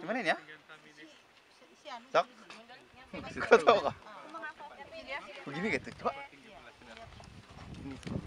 Cuman ini ya? Sok. Kau tahu kah? Begini gitu, coba. Iya. Ini.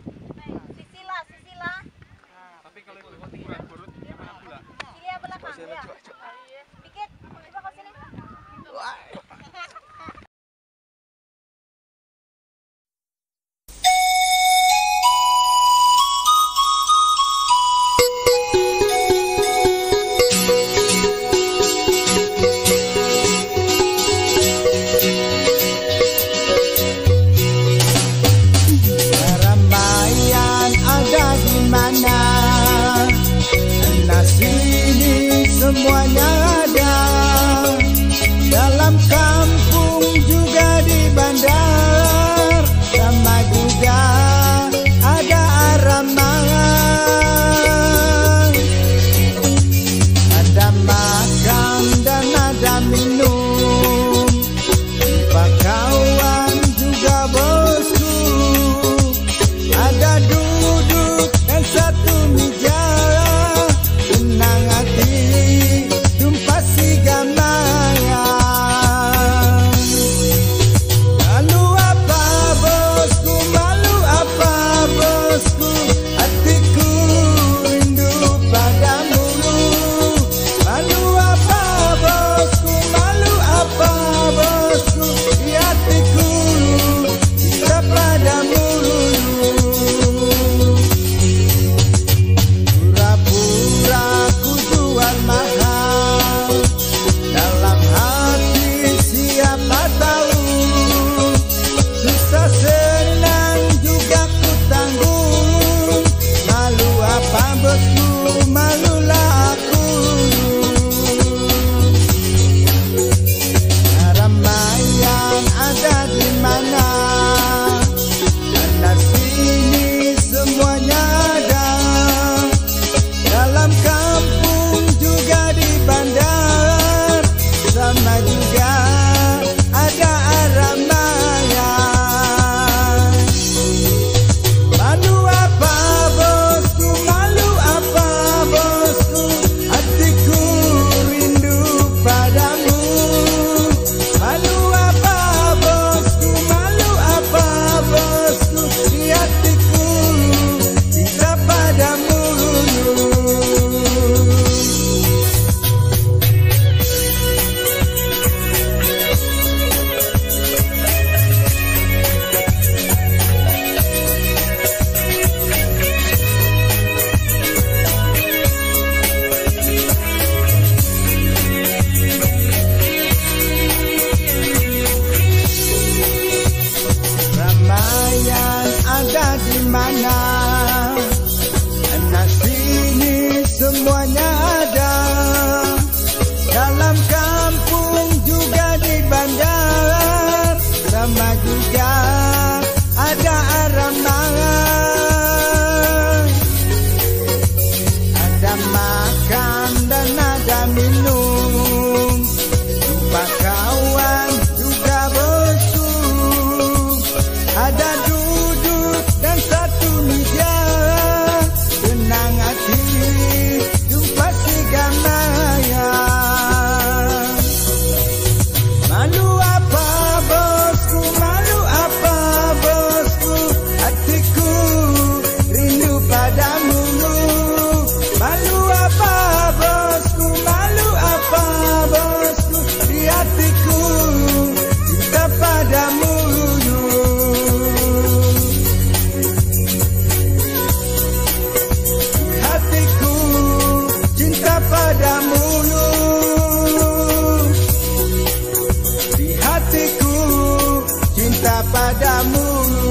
cinta padamu.